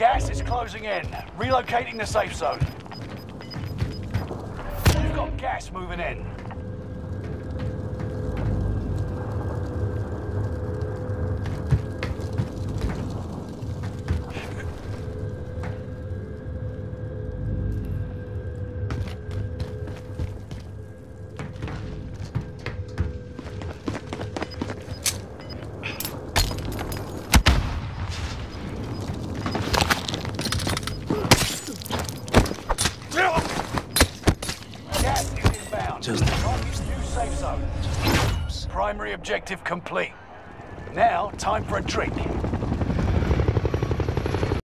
Gas is closing in. Relocating the safe zone. We've got gas moving in. Inbound. Just- Target's new safe zone. Primary objective complete. Now, time for a drink.